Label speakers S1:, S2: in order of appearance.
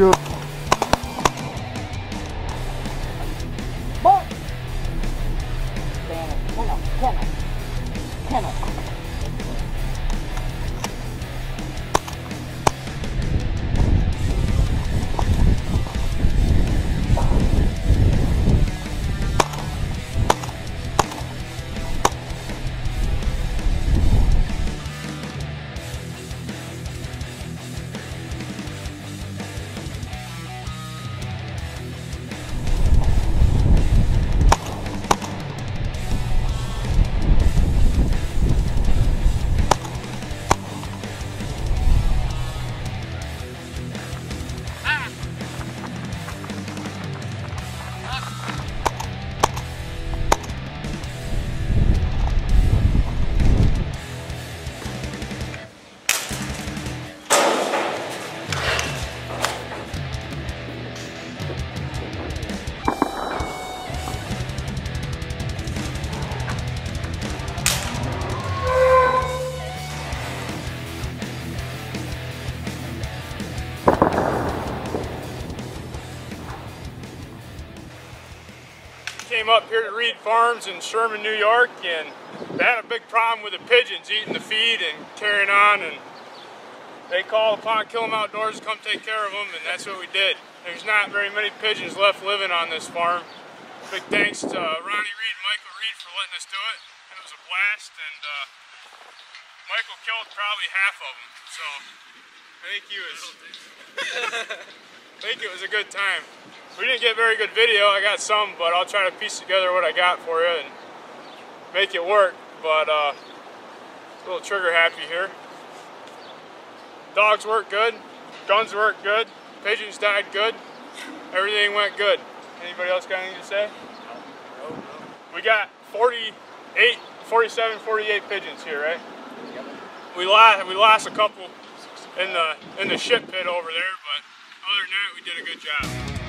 S1: еще came up here to Reed Farms in Sherman, New York, and they had a big problem with the pigeons eating the feed and carrying on, and they called upon Kill 'em Outdoors to come take care of them, and that's what we did. There's not very many pigeons left living on this farm. Big thanks to Ronnie Reed and Michael Reed for letting us do it. It was a blast, and uh, Michael killed probably half of them, so thank you. I think it was a good time. We didn't get very good video. I got some, but I'll try to piece together what I got for you and make it work. But uh, a little trigger happy here. Dogs work good. Guns work good. Pigeons died good. Everything went good. Anybody else got anything to say?
S2: No, no.
S1: We got 48, 47, 48 pigeons here, right? Yep. We lost, we lost a couple in the in the ship pit over there, we did a good job.